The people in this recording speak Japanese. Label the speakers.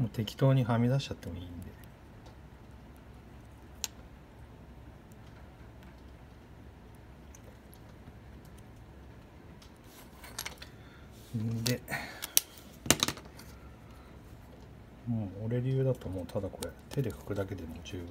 Speaker 1: もう適当にはみ出しちゃってもいいんで。んでもう俺流だともうただこれ。手で拭くだけでも十分。